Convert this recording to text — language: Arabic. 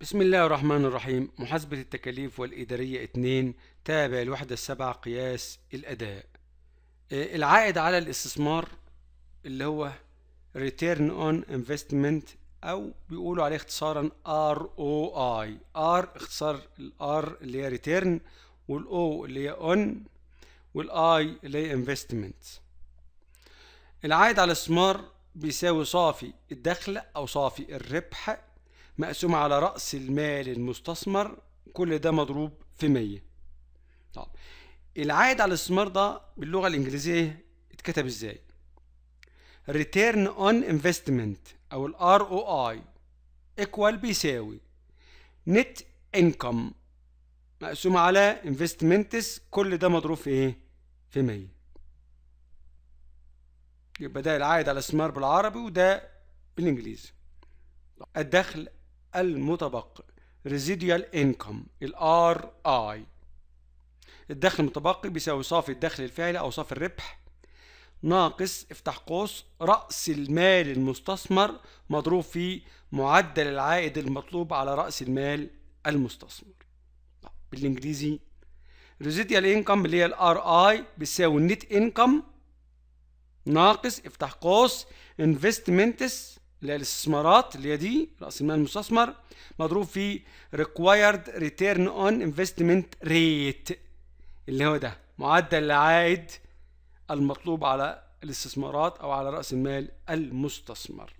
بسم الله الرحمن الرحيم. محاسبة التكاليف والإدارية 2 تابع الوحدة السبعة قياس الأداء. آه، العائد على الاستثمار اللي هو Return on Investment أو بيقولوا عليه اختصارا ROI R اختصار ال R اللي هي Return وال O اللي هي On وال I اللي هي Investment. العائد على الاستثمار بيساوي صافي الدخل أو صافي الربح مقسوم على رأس المال المستثمر كل ده مضروب في 100 طب العائد على الاستثمار ده باللغة الإنجليزية اتكتب إزاي؟ Return on Investment أو ال ROI equal بيساوي Net Income مقسوم على Investments كل ده مضروب في إيه؟ في 100 يبقى ده العائد على الاستثمار بالعربي وده بالإنجليزي الدخل المتبقي residual income ال RI الدخل المتبقي بيساوي صافي الدخل الفعلي أو صافي الربح. ناقص افتح قوس رأس المال المستثمر مضروب في معدل العائد المطلوب على رأس المال المستثمر. بالإنجليزي residual income اللي هي ال RI بيساوي النت income. ناقص افتح قوس investments اللي هي الاستثمارات اللي هي دي رأس المال المستثمر مضروب في required return on investment rate اللي هو ده معدل العائد المطلوب على الاستثمارات أو على رأس المال المستثمر.